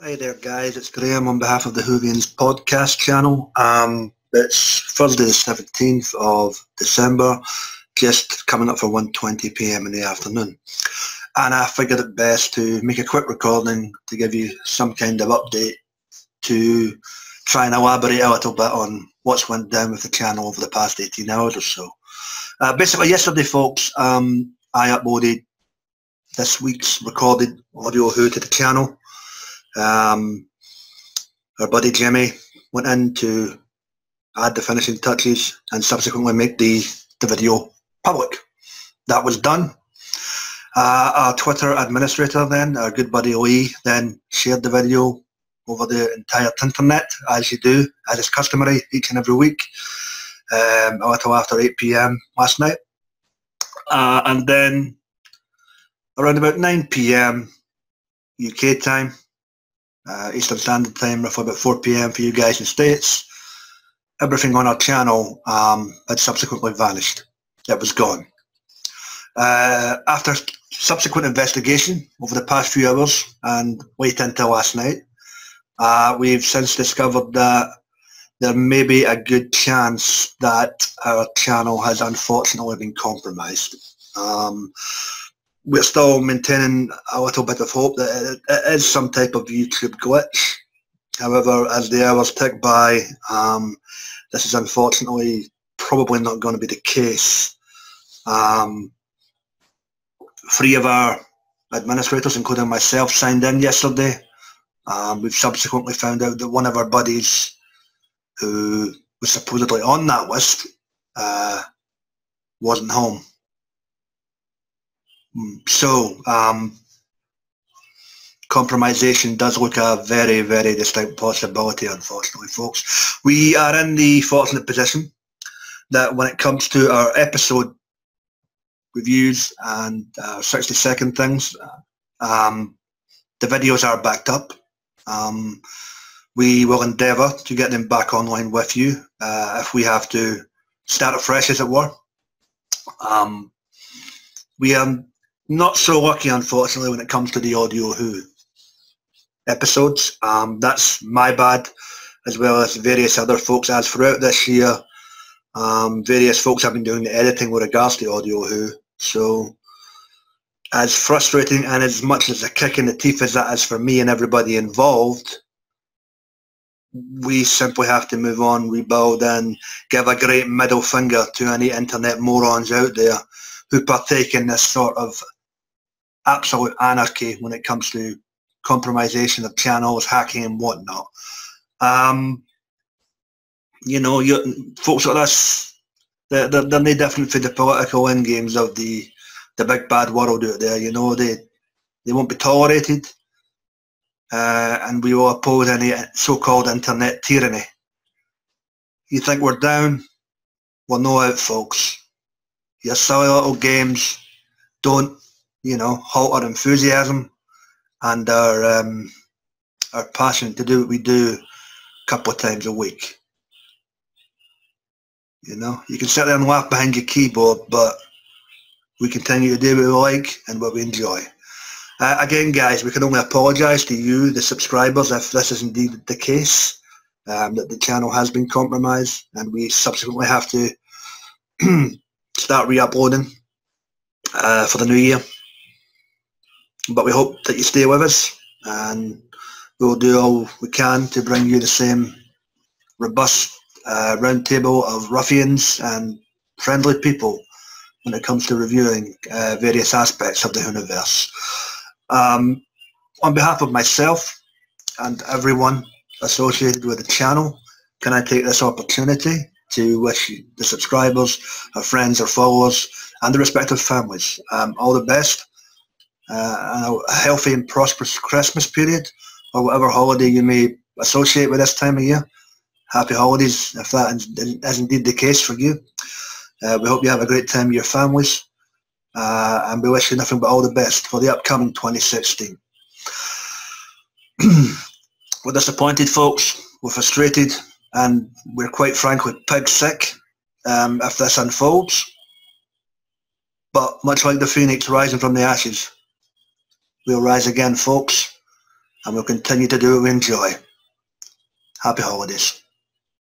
Hi there, guys. It's Graham on behalf of the Whovians podcast channel. Um, it's Thursday the 17th of December, just coming up for 1.20 p.m. in the afternoon. And I figured it best to make a quick recording to give you some kind of update to try and elaborate a little bit on what's went down with the channel over the past 18 hours or so. Uh, basically, yesterday, folks, um, I uploaded this week's recorded audio Who to the channel. Um, our buddy Jimmy went in to add the finishing touches and subsequently make the, the video public. That was done. Uh, our Twitter administrator then, our good buddy Lee, then shared the video over the entire internet, as you do, as is customary each and every week, um, a little after 8pm last night. Uh, and then around about 9pm UK time, uh, Eastern Standard Time, roughly about 4 p.m. for you guys in the States. Everything on our channel um, had subsequently vanished. It was gone. Uh, after subsequent investigation over the past few hours and late until last night, uh, we've since discovered that there may be a good chance that our channel has unfortunately been compromised. Um, we're still maintaining a little bit of hope that it, is some type of YouTube glitch. However, as the hours tick by, um, this is unfortunately probably not going to be the case. Um, three of our administrators, including myself, signed in yesterday. Um, we've subsequently found out that one of our buddies who was supposedly on that list uh, wasn't home. So, um, compromisation does look a very, very distinct possibility, unfortunately, folks. We are in the fortunate position that when it comes to our episode reviews and uh, 60 second things, um, the videos are backed up. Um, we will endeavour to get them back online with you uh, if we have to start afresh, as it were. Um, we are not so lucky, unfortunately, when it comes to the Audio Who episodes. Um, that's my bad, as well as various other folks. As throughout this year, um, various folks have been doing the editing with regards to Audio Who. So, as frustrating and as much as a kick in the teeth as that is for me and everybody involved, we simply have to move on, rebuild, and give a great middle finger to any internet morons out there who partake in this sort of absolute anarchy when it comes to compromisation of channels, hacking and whatnot. Um, you know, you, folks like this, they're, they're, they're no different for the political end games of the the big bad world out there. You know, they they won't be tolerated, uh, and we will oppose any so-called internet tyranny. You think we're down? We're no out, folks. Your silly little games don't you know, halt our enthusiasm and our um, our passion to do what we do a couple of times a week. You know, you can sit there and laugh behind your keyboard, but we continue to do what we like and what we enjoy. Uh, again, guys, we can only apologise to you, the subscribers, if this is indeed the case, um, that the channel has been compromised and we subsequently have to start re-uploading uh, for the new year but we hope that you stay with us and we'll do all we can to bring you the same robust uh, roundtable of ruffians and friendly people when it comes to reviewing uh, various aspects of the universe. Um, on behalf of myself and everyone associated with the channel, can I take this opportunity to wish the subscribers, our friends, our followers, and the respective families um, all the best uh, a healthy and prosperous Christmas period or whatever holiday you may associate with this time of year. Happy holidays if that is indeed the case for you. Uh, we hope you have a great time with your families uh, and we wish you nothing but all the best for the upcoming 2016. we're disappointed folks, we're frustrated and we're quite frankly pig sick um, if this unfolds. But much like the phoenix rising from the ashes, We'll rise again, folks. and we'll continue to do what we enjoy. Happy holidays.